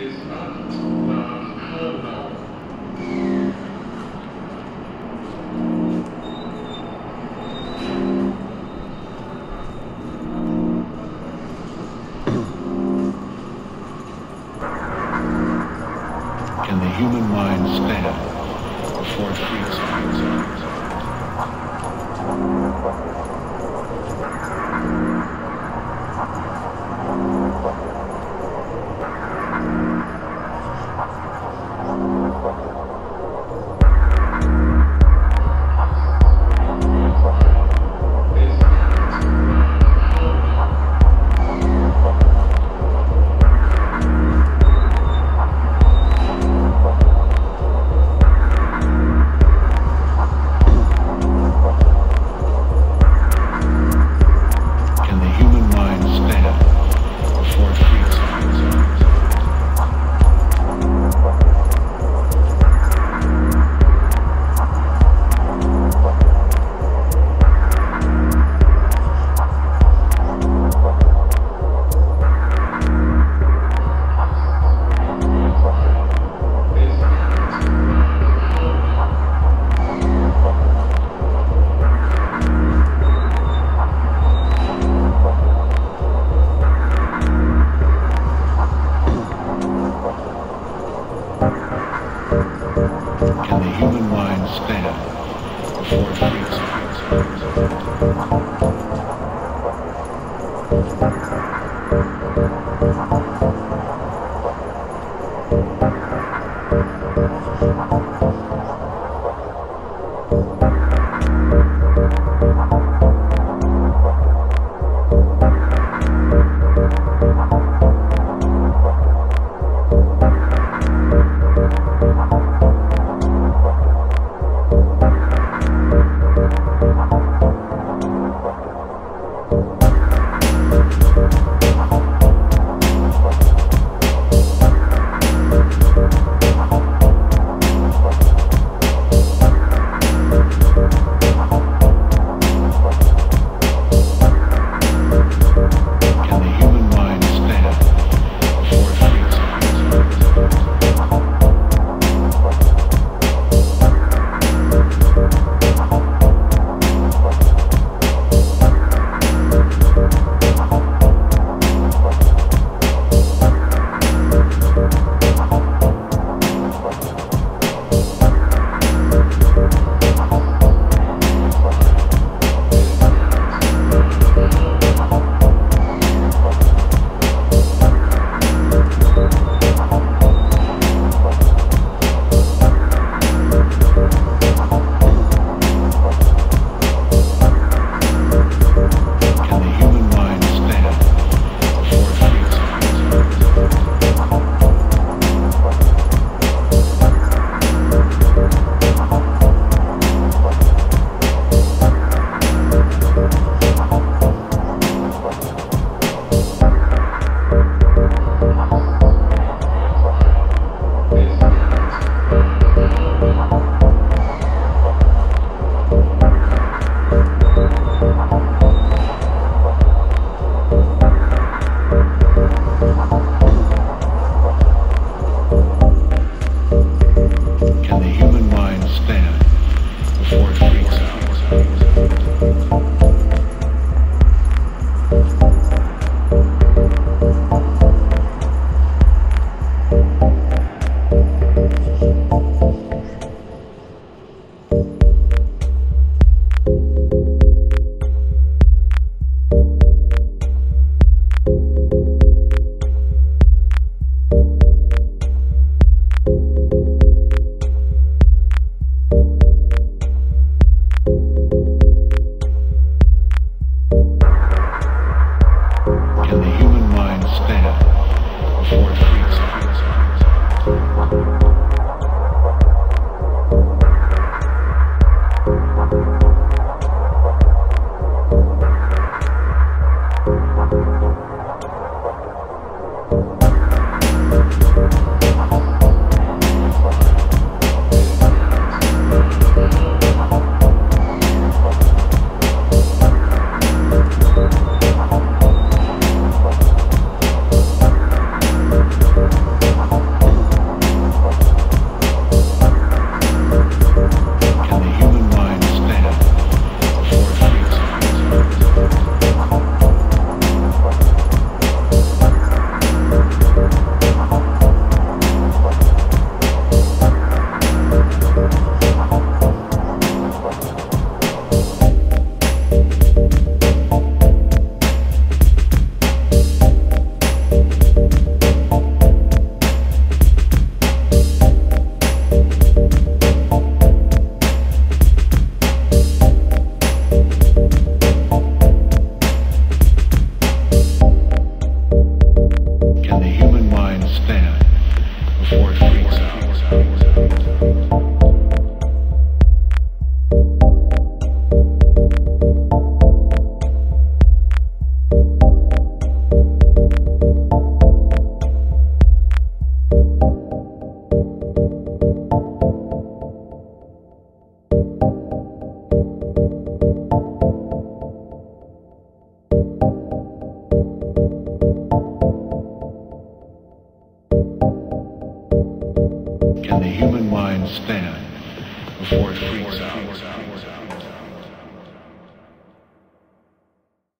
Can can the human mind stand before it meets Can the human mind stand before it freaks out?